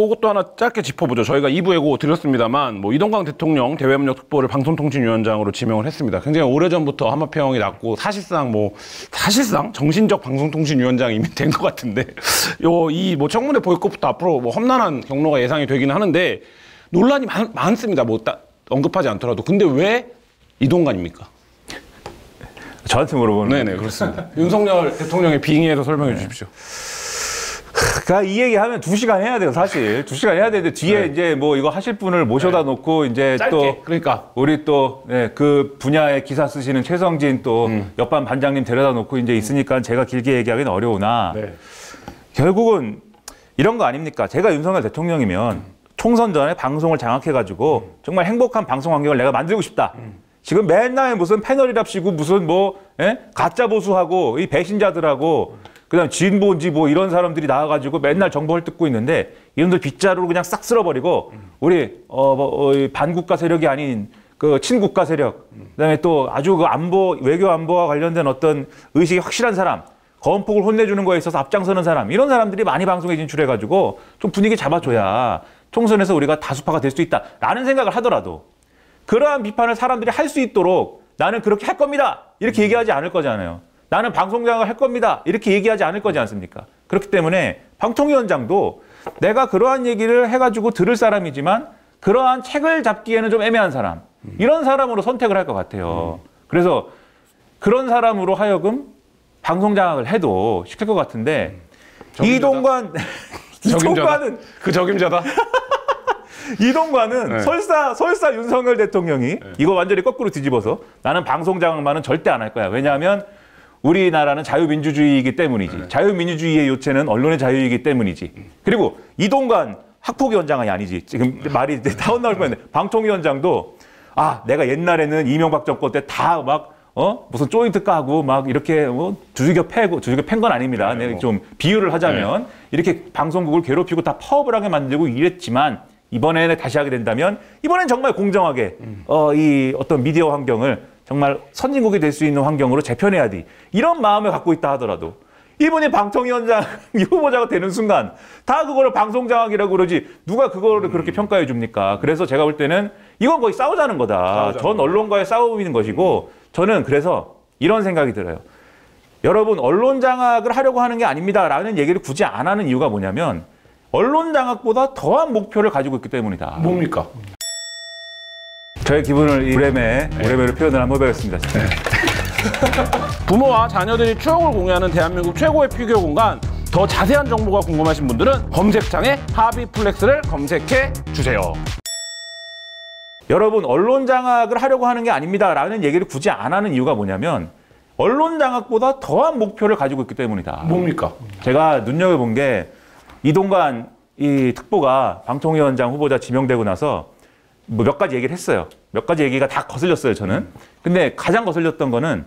이것도 하나 짧게 짚어보죠. 저희가 2부 예고 드렸습니다만 뭐 이동광 대통령 대외협력 특보를 방송통신위원장으로 지명을 했습니다. 굉장히 오래전부터 한마평이 났고 사실상 뭐 사실상 정신적 방송통신위원장이 이미 된 것 같은데 요 이 뭐 청문회 보이콧부터 앞으로 뭐 험난한 경로가 예상이 되기는 하는데 논란이 많, 습니다뭐 언급하지 않더라도 근데 왜 이동관입니까? 저한테 물어보는 네네 그렇습니다. 윤석열 대통령의 빙의에서 설명해 주십시오. 그러니까 이 얘기 하면 두 시간 해야 돼요, 사실. 두 시간 해야 되는데 뒤에 네. 이제 뭐 이거 하실 분을 모셔다 놓고 이제 짧게 또 그러니까 우리 또그 분야의 기사 쓰시는 최성진 또 음. 옆반 반장님 데려다 놓고 이제 있으니까 제가 길게 얘기하기는 어려우나 네. 결국은 이런 거 아닙니까? 제가 윤석열 대통령이면 총선 전에 방송을 장악해 가지고 정말 행복한 방송 환경을 내가 만들고 싶다. 지금 맨날 무슨 패널이랍시고 무슨 뭐 예? 가짜 보수하고 이 배신자들하고 그다음 진보인지 뭐 이런 사람들이 나와가지고 맨날 정보를 뜯고 있는데 이놈들 빗자루로 그냥 싹 쓸어버리고 우리 어, 뭐, 어, 이 반국가 세력이 아닌 그 친국가 세력 그다음에 또 아주 그 안보 외교 안보와 관련된 어떤 의식이 확실한 사람 거원폭을 혼내주는 거에 있어서 앞장서는 사람 이런 사람들이 많이 방송에 진출해가지고 좀 분위기 잡아줘야 총선에서 우리가 다수파가 될 수 있다라는 생각을 하더라도 그러한 비판을 사람들이 할 수 있도록 나는 그렇게 할 겁니다 이렇게 얘기하지 않을 거잖아요. 나는 방송장을 할 겁니다 이렇게 얘기하지 않을 거지 않습니까? 그렇기 때문에 방통위원장도 내가 그러한 얘기를 해가지고 들을 사람이지만 그러한 책을 잡기에는 좀 애매한 사람 이런 사람으로 선택을 할 것 같아요. 그래서 그런 사람으로 하여금 방송 장악을 해도 시킬 것 같은데 적임자다? 이동관. 이동관은 그 적임자다. 이동관은 네. 설사 설사 윤석열 대통령이 이거 완전히 거꾸로 뒤집어서 나는 방송 장악만은 절대 안 할 거야. 왜냐하면 우리나라는 자유민주주의이기 때문이지. 네. 자유민주주의의 요체는 언론의 자유이기 때문이지. 그리고 이동관 학폭위원장이 아니지. 지금 말이 이제 다운 나올 뻔했네. 방통위원장도 아 내가 옛날에는 이명박 정권 때 다 막 어? 무슨 조인트 까고 막 이렇게 뭐 두들겨 패고 두들겨 팬 건 아닙니다. 네, 내가 뭐. 좀 비유를 하자면 이렇게 방송국을 괴롭히고 다 파업을 하게 만들고 이랬지만 이번에는 다시 하게 된다면 이번엔 정말 공정하게 어, 이 어떤 미디어 환경을 정말 선진국이 될 수 있는 환경으로 재편해야 돼. 이런 마음을 갖고 있다 하더라도 이분이 방통위원장 후보자가 되는 순간 다 그거를 방송장악이라고 그러지 누가 그거를 그렇게 평가해 줍니까? 그래서 제가 볼 때는 이건 거의 싸우자는 거다. 싸우자는 전 언론과의 싸움인 것이고 저는 그래서 이런 생각이 들어요. 여러분 언론 장악을 하려고 하는 게 아닙니다라는 얘기를 굳이 안 하는 이유가 뭐냐면 언론 장악보다 더한 목표를 가지고 있기 때문이다. 뭡니까? 저의 기분을 이 우레메 우레메로 표현을 한번 해보겠습니다. 부모와 자녀들이 추억을 공유하는 대한민국 최고의 피규어 공간. 더 자세한 정보가 궁금하신 분들은 검색창에 하비플렉스를 검색해 주세요. 여러분 언론 장악을 하려고 하는 게 아닙니다라는 얘기를 굳이 안 하는 이유가 뭐냐면 언론 장악보다 더한 목표를 가지고 있기 때문이다. 뭡니까? 제가 눈여겨본 게 이동관 이 특보가 방통위원장 후보자 지명되고 나서 뭐 몇 가지 얘기를 했어요. 몇 가지 얘기가 다 거슬렸어요, 저는. 근데 가장 거슬렸던 거는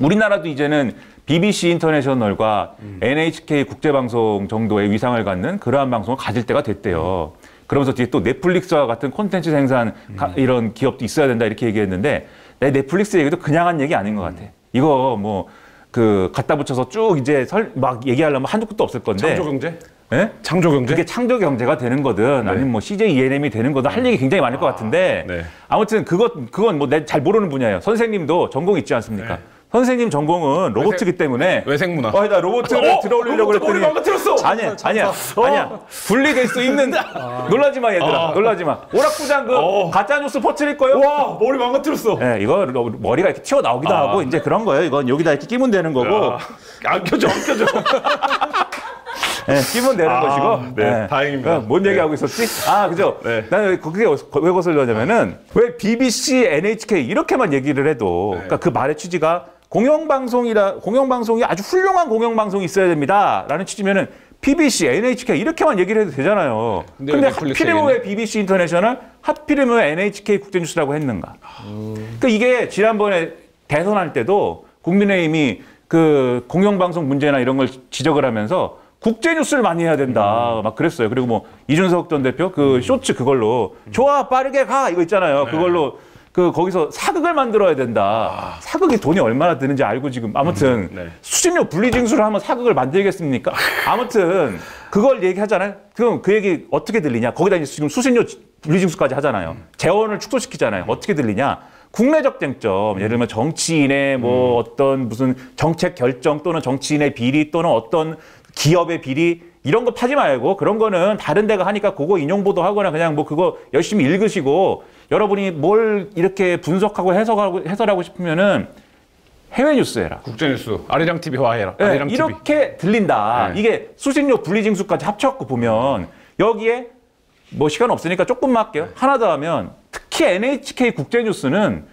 우리나라도 이제는 BBC 인터내셔널과 NHK 국제방송 정도의 위상을 갖는 그러한 방송을 가질 때가 됐대요. 그러면서 뒤에 또 넷플릭스와 같은 콘텐츠 생산 가- 이런 기업도 있어야 된다 이렇게 얘기했는데 내 넷플릭스 얘기도 그냥 한 얘기 아닌 것 같아. 이거 뭐 그 갖다 붙여서 쭉 이제 설, 막 얘기하려면 한두 끝도 없을 건데. 창조경제? 예? 창조 경제? 그게 창조 경제가 되는 거든 아니면 뭐 CJ ENM이 되는 거든 할 얘기 굉장히 많을 것 같은데 네. 아무튼 그것 그건 뭐내잘 모르는 분야예요. 선생님도 전공 있지 않습니까? 네. 선생님 전공은 로봇이기 때문에 외생문화. 어, 나 로봇을 어? 들어올리려고 그랬더니 망가뜨렸어! 아니야, 아니야, 아니야. 분리될 수 있는. 놀라지 마, 얘들아. 놀라지 마. 오락부장 그 어. 가짜 뉴스 퍼뜨릴 거요? 와 머리 망가뜨렸어. 예, 이거 로- 머리가 이렇게 튀어 나오기도 아. 하고 이제 그런 거예요. 이건 여기다 이렇게 끼면 되는 거고. 안 껴져 안 껴져. 예, 끼면 되는 아, 것이고. 네, 다행입니다. 그뭔 네. 얘기하고 있었지? 아, 그죠? 네. 나는 그게 왜 거슬려냐면은 왜 BBC, NHK 이렇게만 얘기를 해도 네. 그러니까 그 말의 취지가 공영방송이라 공영방송이 아주 훌륭한 공영방송이 있어야 됩니다라는 취지면은 BBC, NHK 이렇게만 얘기를 해도 되잖아요. 근데 근데 하필이면? 왜 BBC 인터내셔널, 하필이면 왜 NHK 국제뉴스라고 했는가? 그러니까 이게 지난번에 대선할 때도 국민의힘이 그 공영방송 문제나 이런 걸 지적을 하면서 국제 뉴스를 많이 해야 된다 막 그랬어요. 그리고 뭐 이준석 전 대표 그 쇼츠 그걸로 좋아 빠르게 가 이거 있잖아요. 그걸로 그 거기서 사극을 만들어야 된다. 사극이 돈이 얼마나 드는지 알고 지금 아무튼 네. 수신료 분리징수를 하면 사극을 만들겠습니까? 아무튼 그걸 얘기하잖아요. 그럼 그 얘기 어떻게 들리냐? 거기다 이제 지금 수신료 분리징수까지 하잖아요. 재원을 축소시키잖아요. 어떻게 들리냐? 국내적 쟁점, 예를 들면 정치인의 뭐 어떤 무슨 정책 결정 또는 정치인의 비리 또는 어떤 기업의 비리 이런 거 파지 말고 그런 거는 다른 데가 하니까 그거 인용 보도 하거나 그냥 뭐 그거 열심히 읽으시고 여러분이 뭘 이렇게 분석하고 해석하고 해설하고 싶으면은 해외 뉴스 해라. 국제 뉴스 아리랑 TV와 해라. 네, 아리랑 TV. 이렇게 들린다. 네. 이게 수신료 분리징수까지 합쳐갖고 보면 여기에 뭐 시간 없으니까 조금만 할게요. 하나 더 하면 특히 NHK 국제 뉴스는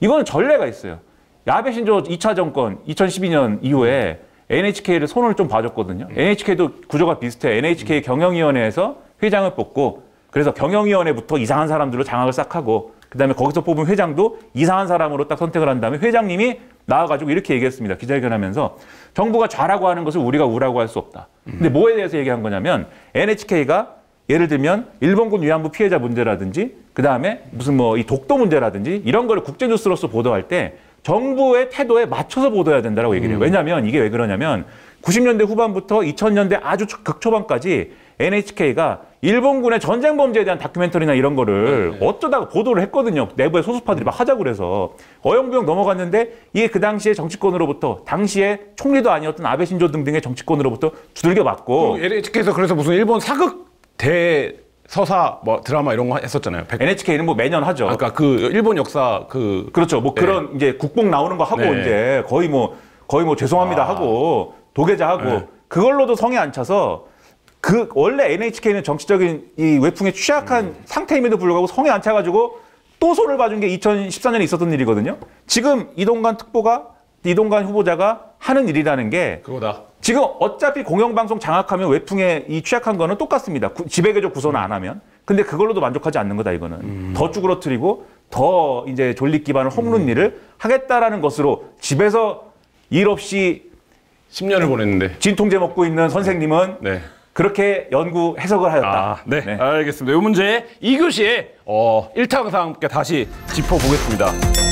이거는 전례가 있어요. 야베 신조 2차 정권 2012년 이후에 NHK를 손을 좀 봐줬거든요. NHK도 구조가 비슷해. NHK 경영위원회에서 회장을 뽑고 그래서 경영위원회부터 이상한 사람들로 장악을 싹 하고 그다음에 거기서 뽑은 회장도 이상한 사람으로 딱 선택을 한 다음에 회장님이 나와가지고 이렇게 얘기했습니다. 기자회견하면서 정부가 좌라고 하는 것을 우리가 우라고 할 수 없다. 근데 뭐에 대해서 얘기한 거냐면 NHK가 예를 들면 일본군 위안부 피해자 문제라든지 그 다음에 무슨 뭐 이 독도 문제라든지 이런 거를 국제뉴스로서 보도할 때 정부의 태도에 맞춰서 보도해야 된다고 얘기를 해요. 왜냐하면 이게 왜 그러냐면 90년대 후반부터 2000년대 아주 극초반까지 NHK가 일본군의 전쟁 범죄에 대한 다큐멘터리나 이런 거를 어쩌다가 보도를 했거든요. 내부의 소수파들이 막 하자고 그래서 어영부영 넘어갔는데 이게 그 당시에 정치권으로부터 당시에 총리도 아니었던 아베 신조 등등의 정치권으로부터 두들겨 맞고 NHK에서 그래서 무슨 일본 사극 대 서사 뭐 드라마 이런 거 했었잖아요. 백- NHK는 뭐 매년 하죠. 아까 그 일본 역사 그 그렇죠. 뭐 그런 이제 국뽕 나오는 거 하고 네. 이제 거의 뭐 거의 뭐 죄송합니다 아. 하고 도계자 하고 네. 그걸로도 성에 안 차서 그 원래 NHK는 정치적인 이 외풍에 취약한 음. 상태임에도 불구하고 성에 안 차가지고 또 손을 봐준 게 2014년에 있었던 일이거든요. 지금 이동관 특보가 이동관 후보자가 하는 일이라는 게 그거다. 지금 어차피 공영방송 장악하면 외풍에 이 취약한 거는 똑같습니다. 구- 지배계적 구성을 안 하면. 근데 그걸로도 만족하지 않는 거다 이거는. 더 쭈그러뜨리고 더 이제 존립 기반을 홈는 일을 하겠다라는 것으로 집에서 일 없이 10년을 보냈는데. 진통제 먹고 있는 선생님은 네. 그렇게 연구 해석을 하였다. 아, 네. 알겠습니다. 이 문제 2교시에 어, 1타 강사 함께 다시 짚어보겠습니다.